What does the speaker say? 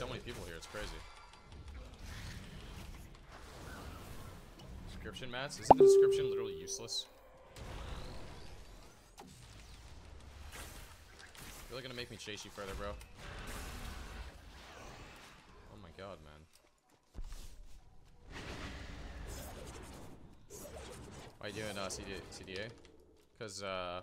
so many people here. It's crazy. Description mats? Isn't the description literally useless? You're really gonna make me chase you further, bro. Oh my god, man. Why are you doing uh, CDA? CDA? Because, uh...